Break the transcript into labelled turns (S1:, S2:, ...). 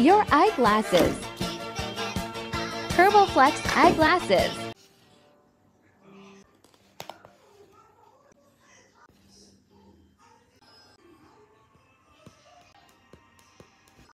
S1: Your eyeglasses. TurboFlex eyeglasses.